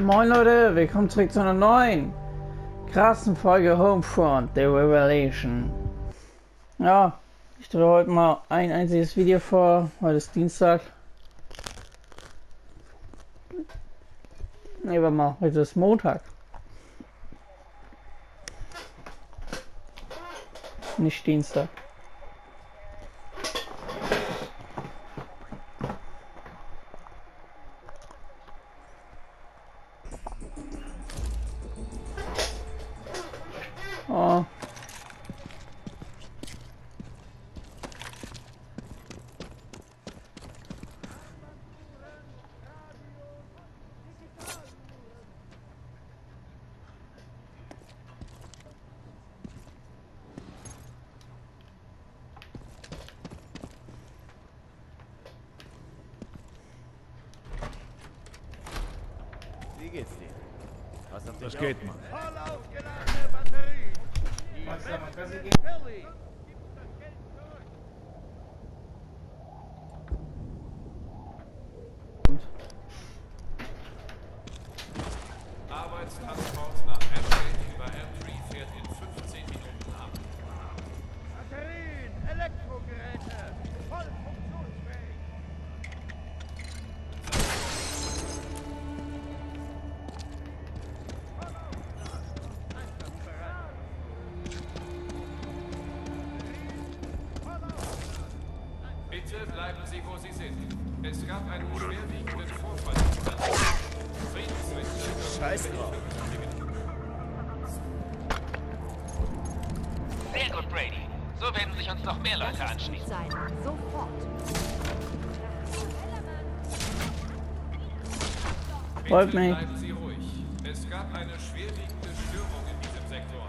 Moin Leute, willkommen zurück zu einer neuen krassen Folge Homefront, The Revelation. Ja, ich drehe heute mal ein einziges Video vor, heute ist Dienstag. Ne, warte mal, heute ist Montag. Nicht Dienstag. Oh. Wie geht's dir? Was auf Das dich geht, Mann. Voll aufgeladene Batterie. Die Freut mich. bleiben Sie ruhig. Es gab eine schwerwiegende Störung in diesem Sektor.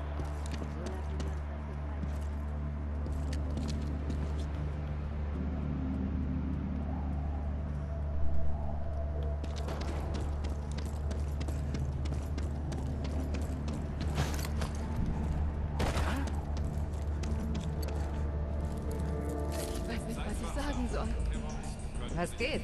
Ich weiß nicht, was ich sagen soll. Was geht?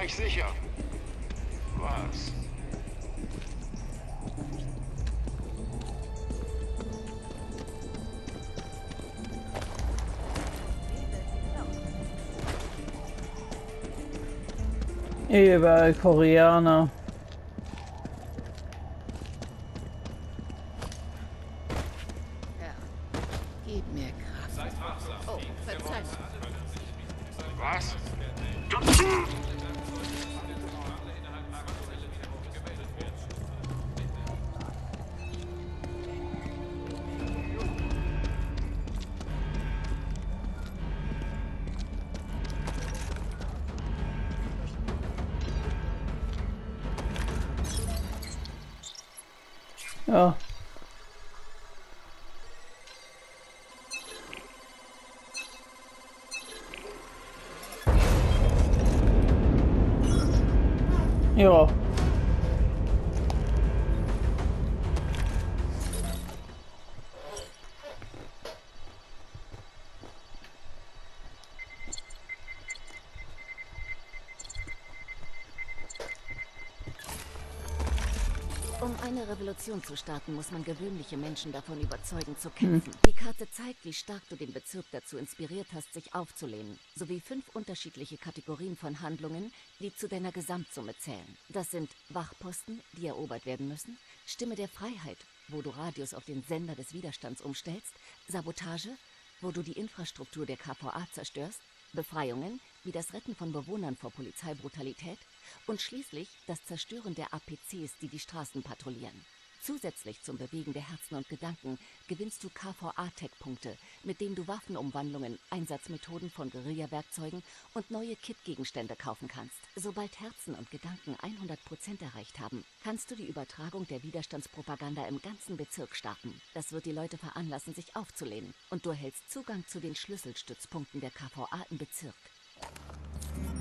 Bereich sicher. Was? Überall Koreaner. Ja. Eine Revolution zu starten, muss man gewöhnliche Menschen davon überzeugen zu kämpfen. Die Karte zeigt, wie stark du den Bezirk dazu inspiriert hast, sich aufzulehnen, sowie fünf unterschiedliche Kategorien von Handlungen, die zu deiner Gesamtsumme zählen. Das sind Wachposten, die erobert werden müssen, Stimme der Freiheit, wo du Radius auf den Sender des Widerstands umstellst, Sabotage, wo du die Infrastruktur der KVA zerstörst, Befreiungen, wie das Retten von Bewohnern vor Polizeibrutalität und schließlich das Zerstören der APCs, die die Straßen patrouillieren. Zusätzlich zum Bewegen der Herzen und Gedanken gewinnst du KVA-Tech-Punkte, mit denen du Waffenumwandlungen, Einsatzmethoden von Guerilla-Werkzeugen und neue Kit-Gegenstände kaufen kannst. Sobald Herzen und Gedanken 100% erreicht haben, kannst du die Übertragung der Widerstandspropaganda im ganzen Bezirk starten. Das wird die Leute veranlassen, sich aufzulehnen. Und du erhältst Zugang zu den Schlüsselstützpunkten der KVA im Bezirk.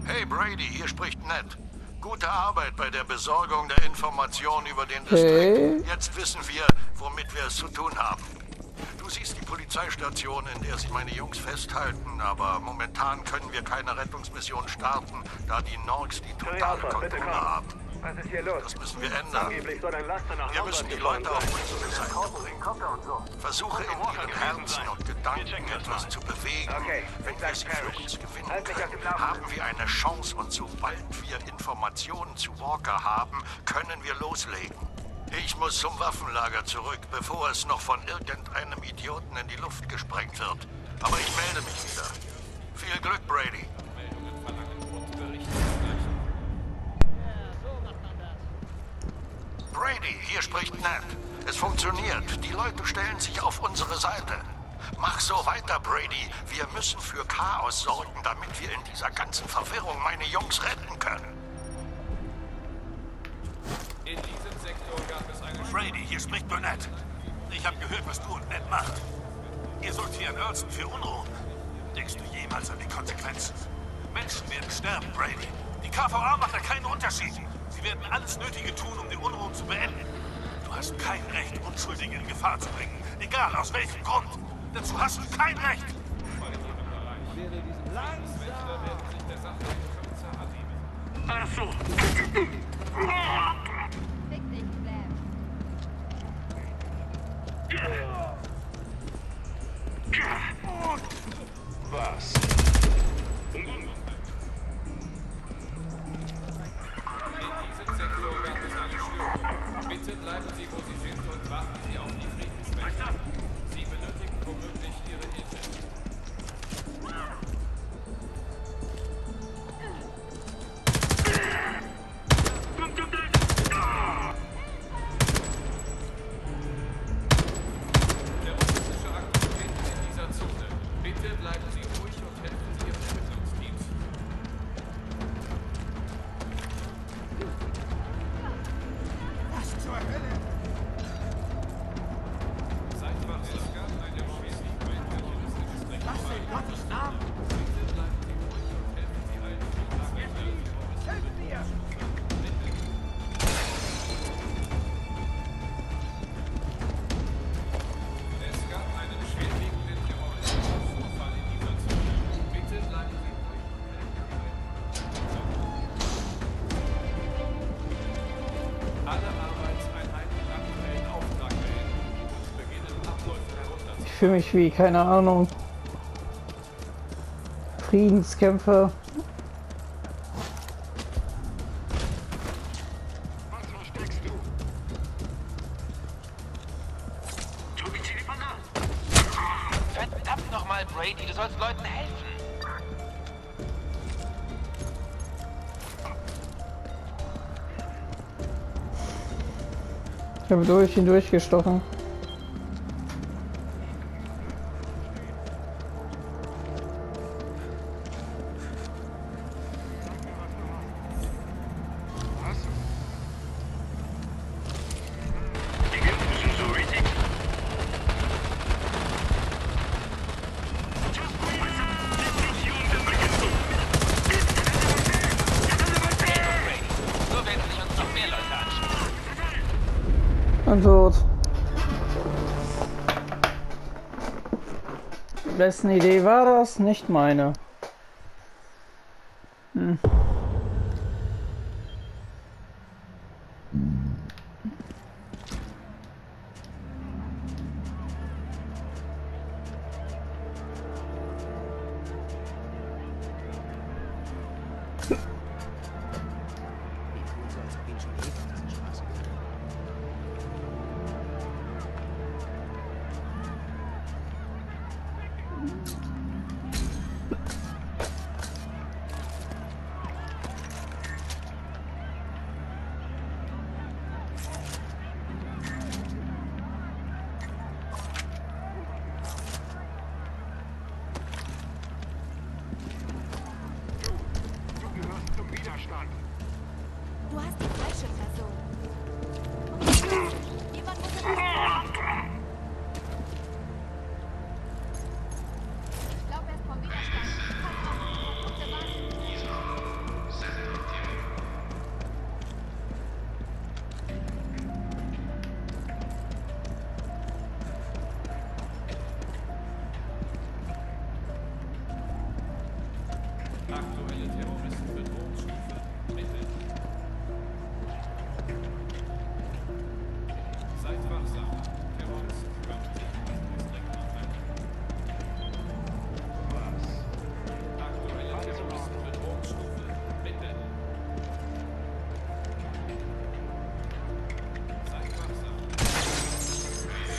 Hey Brady, hier spricht Ned. Gute Arbeit bei der Besorgung der Informationen über den Distrikt. Jetzt wissen wir, womit wir es zu tun haben. Du siehst die Polizeistation, in der sie meine Jungs festhalten, aber momentan können wir keine Rettungsmission starten, da die Norks die totale Kontrolle haben. Was ist hier los? Das müssen wir ändern. Angeblich soll ein Laster nach Wir müssen die Leute auf unsere Seite bringen. Versuche in ihren Herzen und Gedanken etwas zu bewegen. Okay, Wenn wir sie Parrish. für uns gewinnen Halt können, haben wir eine Chance und sobald wir Informationen zu Walker haben, können wir loslegen. Ich muss zum Waffenlager zurück, bevor es noch von irgendeinem Idioten in die Luft gesprengt wird. Aber ich melde mich wieder. Viel Glück, Brady. Brady, hier spricht Ned. Es funktioniert. Die Leute stellen sich auf unsere Seite. Mach so weiter, Brady. Wir müssen für Chaos sorgen, damit wir in dieser ganzen Verwirrung meine Jungs retten können. In diesem Sektor gab es eine Brady, hier spricht Burnett. Ich habe gehört, was du und Ned macht. Ihr sorgt hier in Earlston für Unruhen. Denkst du jemals an die Konsequenzen? Menschen werden sterben, Brady. Die KVA macht da keinen Unterschied. Sie werden alles Nötige tun, um die Unruhen zu beenden. Du hast kein Recht, Unschuldige in Gefahr zu bringen. Egal aus welchem Grund. Dazu hast du kein Recht. Annehmen. Ach so. Fühle mich wie, keine Ahnung, Friedenskämpfer. Verdammt nochmal, Brady, du sollst Leuten helfen. Ich habe durch ihn durchgestochen. Tot. Wessen Idee war das? Nicht meine.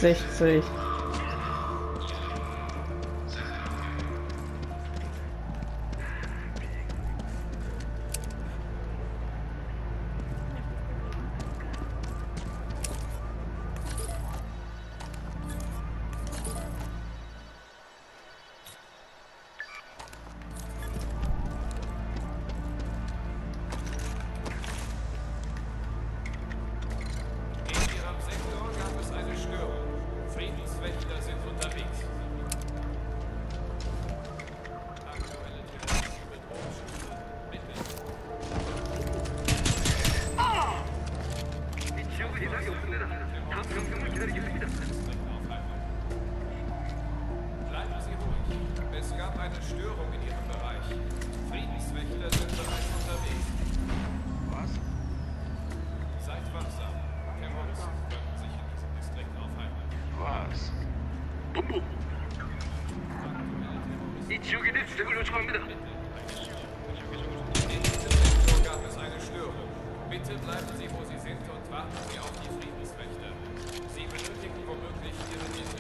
60. 제발 요청합니다. Gab es eine Störung. Bitte bleiben Sie, wo Sie sind und warten Sie auf die Friedenswächter. Sie benötigen womöglich Ihre Hilfe.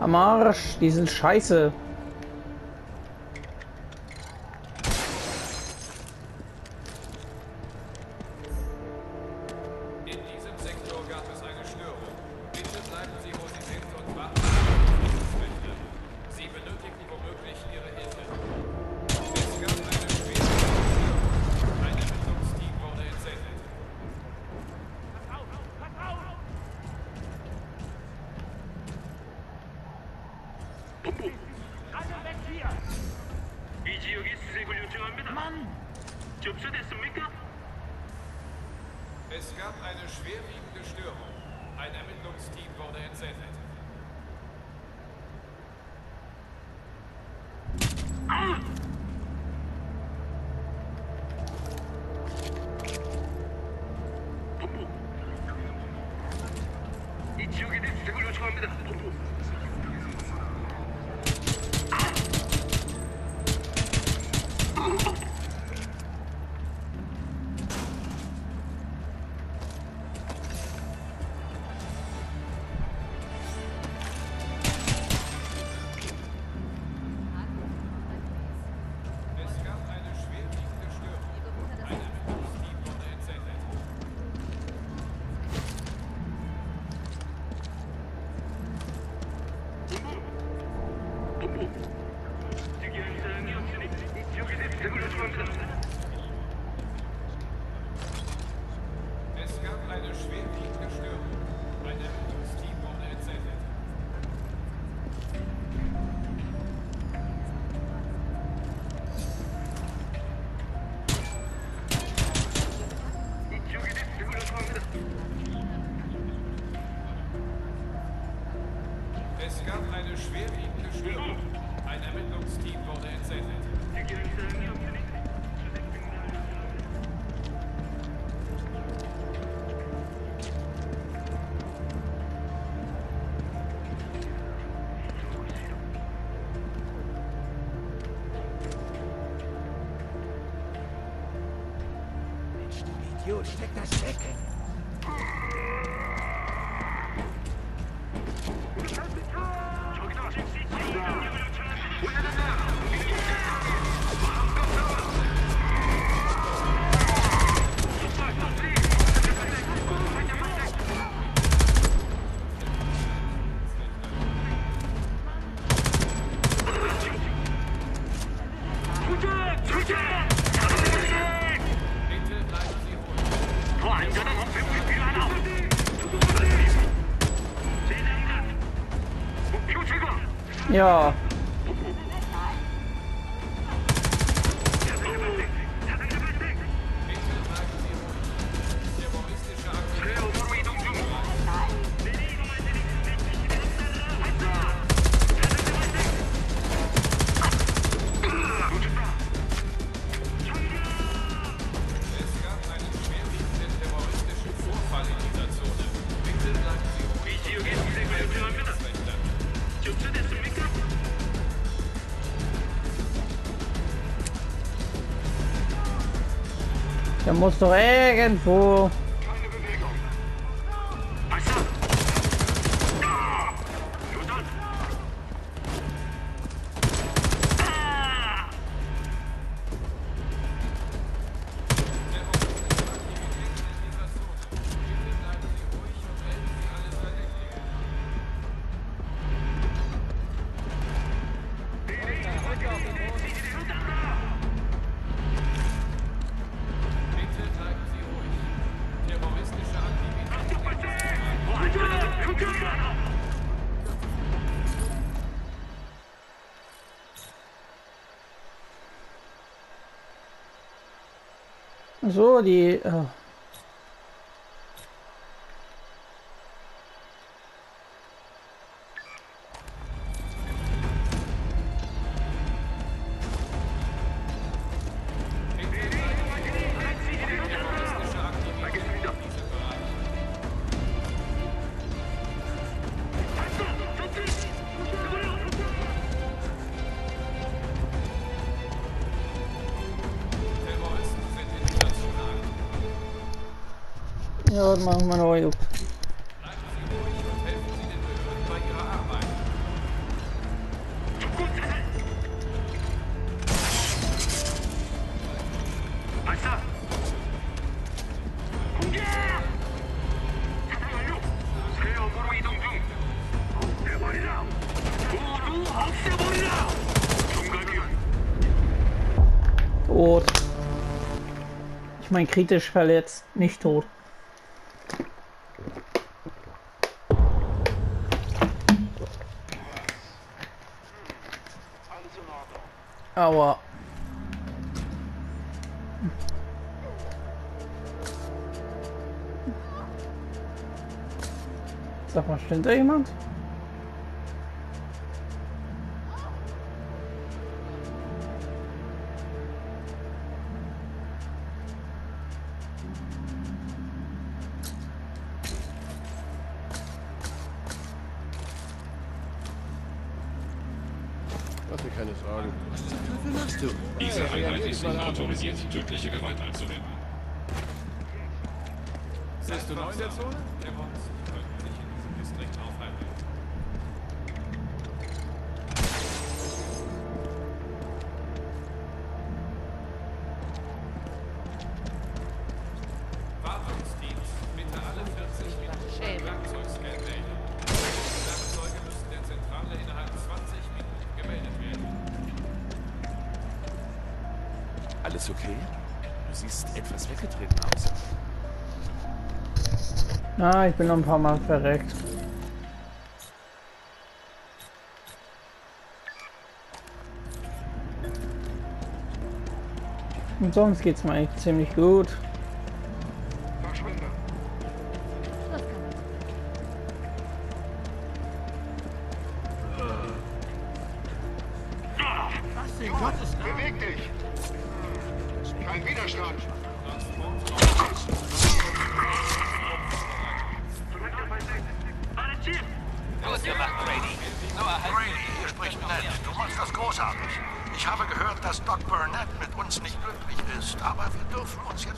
Am Arsch, die sind scheiße. Es gab eine schwerwiegende Störung. Ein Ermittlungsteam wurde entsendet. 你好 muss doch irgendwo 你说的啊。Ja, das machen wir noch, Jupp. Ich meine kritisch verletzt, nicht tot. Oh, well. Is that much to do. Leute ist nicht autorisiert, tödliche Gewalt anzuwenden. Bist du neu in der Zone? Ah, ich bin noch ein paar Mal verreckt. Und sonst geht's mir eigentlich ziemlich gut.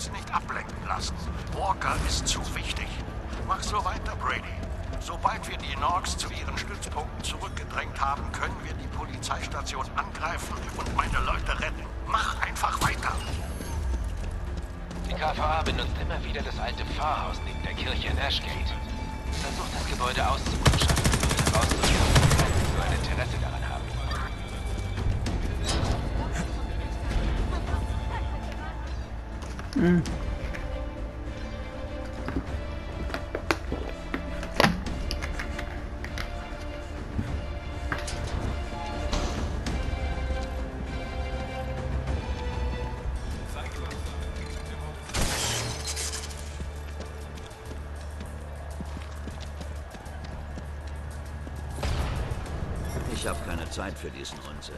uns nicht ablenken lassen. Walker ist zu wichtig. Mach so weiter, Brady. Sobald wir die Norks zu ihren Stützpunkten zurückgedrängt haben, können wir die Polizeistation angreifen und meine Leute retten. Mach einfach weiter. Die KVA benutzt immer wieder das alte Pfarrhaus neben der Kirche in Ashgate. Versucht das Gebäude auszubauen. Ich habe keine Zeit für diesen Unsinn.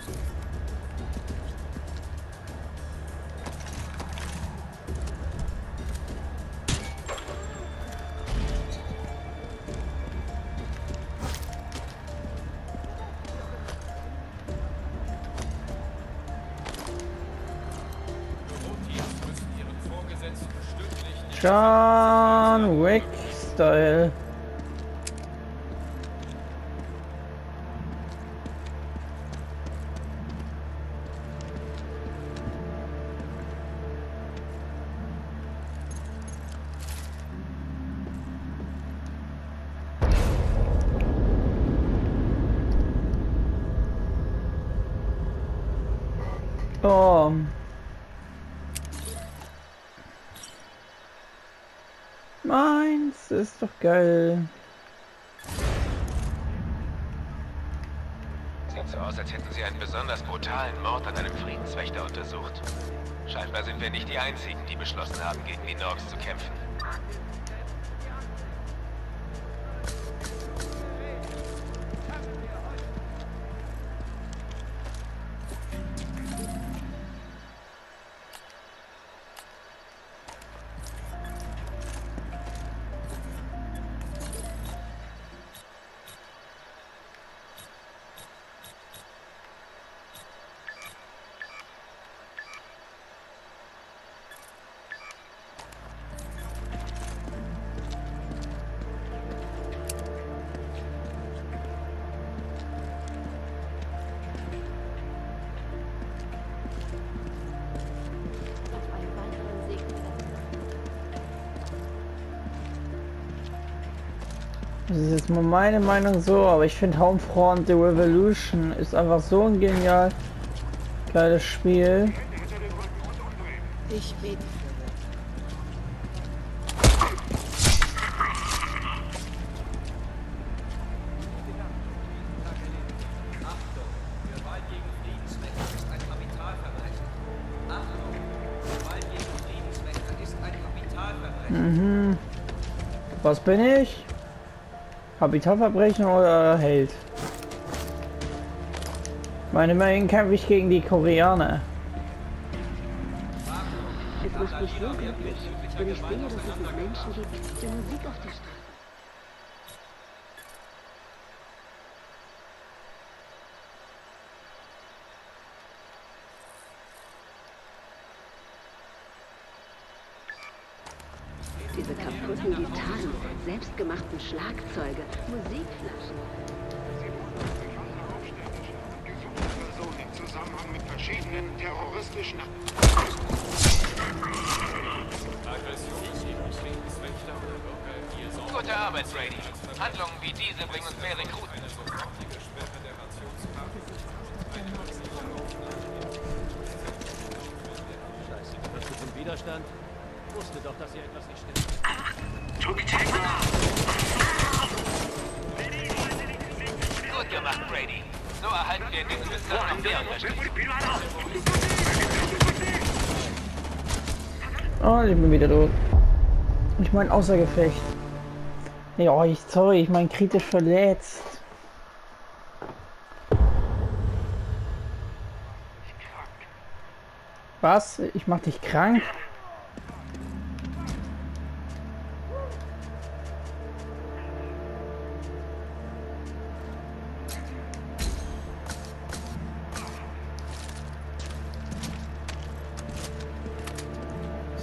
John Wick Style. Sieht so aus, als hätten sie einen besonders brutalen Mord an einem Friedenswächter untersucht. Scheinbar sind wir nicht die Einzigen, die beschlossen haben, gegen die Norks zu kämpfen. Mal meine Meinung so, aber ich finde Homefront The Revolution ist einfach so ein genial geiles Spiel. Ich bin. Mhm. Was bin ich? Kapitalverbrechen oder Held? Meine, immerhin kämpfe ich gegen die Koreaner. Es macht mich so glücklich, wenn ich sehe, dass es noch Menschen gibt, die Musik auf der Straße. Diese kaputten Gitarren, selbstgemachten Schlagzeuge, Gute Arbeit, Brady. Handlungen wie diese bringen uns mehr Rekruten. Gehörst du zum Widerstand? Wusste doch, dass hier etwas nicht stimmt. Gut gemacht, Brady. So erhalten wir in diesem Bezirk noch mehr Unterstützung. Oh, ich bin wieder tot. Ich mein außer Gefecht. Ja, ich sorry, ich mein kritisch verletzt. Was? Ich mach dich krank?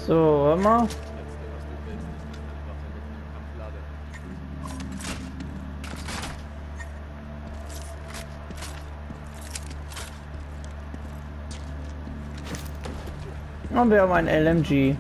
So, warte mal. Und wir haben ein LMG.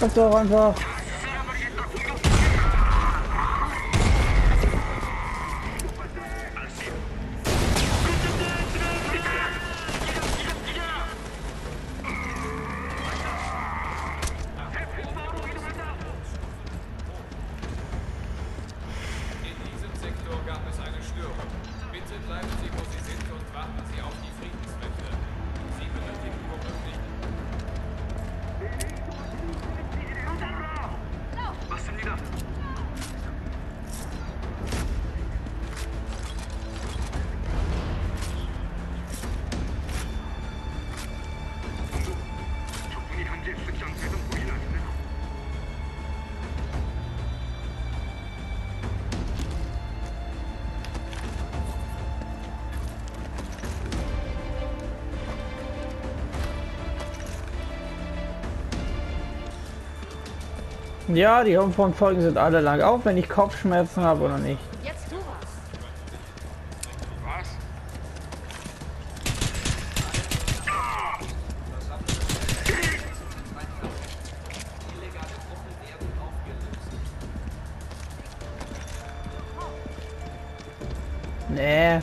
Das doch einfach. gab es eine Störung. Bitte bleiben Sie, wo Sie sind und warten Sie auf die Ja, die von Folgen sind alle lang, auch wenn ich Kopfschmerzen habe oder nicht. Jetzt du was. Was? Nee.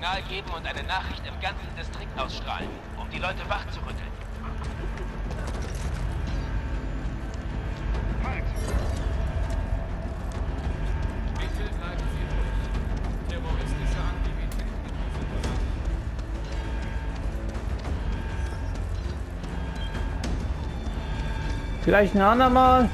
Signal geben und eine Nachricht im ganzen Distrikt ausstrahlen, um die Leute wach zu rütteln. Vielleicht ein andermal.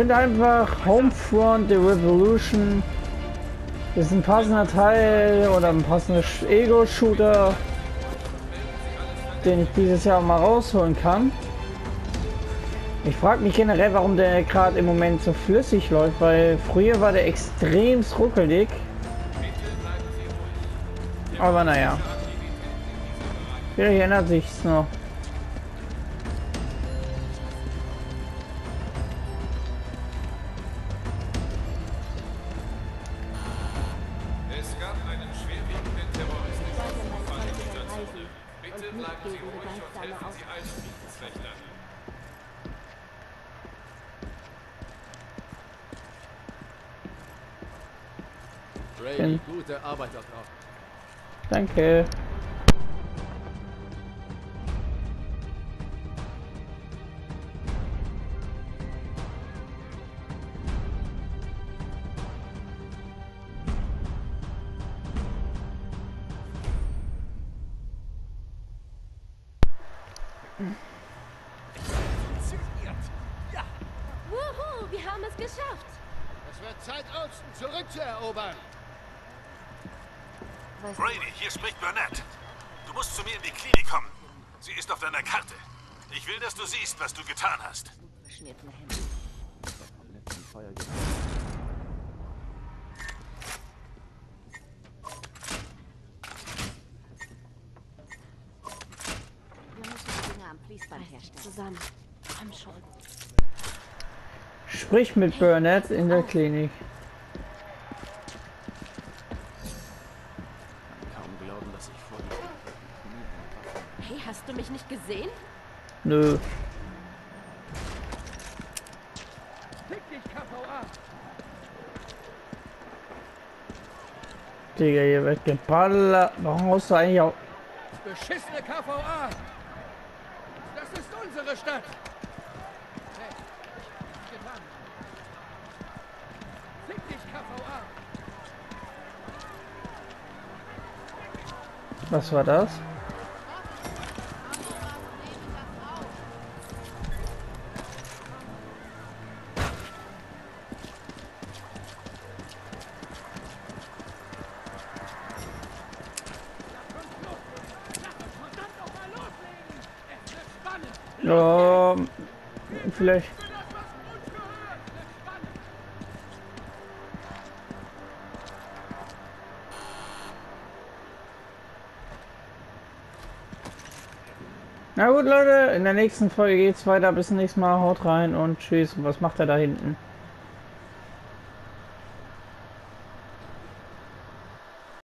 Finde einfach Homefront, The Revolution ist ein passender Teil oder ein passender Ego-Shooter, den ich dieses Jahr mal rausholen kann. Ich frage mich generell, warum der gerade im Moment so flüssig läuft, weil früher war der extrem ruckelig. Aber naja. Vielleicht ändert sich's noch. Danke. Wuhu, wir haben es geschafft. Es wird Zeit, Olsen zurückzuerobern. Brady, hier spricht Burnett. Du musst zu mir in die Klinik kommen. Sie ist auf deiner Karte. Ich will, dass du siehst, was du getan hast. Zusammen. Komm schon. Sprich mit Burnett in der Klinik. Kaum glauben, dass ich vor dir Hey, hast du mich nicht gesehen? Nö. Fick dich, KVA! Digga, hier wird geballert. Warum hast du eigentlich auch... Beschissene KVA! Das ist unsere Stadt! Hey, ich getan. Fick dich, KVA! Was war das? Vielleicht. Na gut, Leute, in der nächsten Folge geht's weiter. Bis zum nächsten Mal. Haut rein und tschüss. Und was macht er da hinten?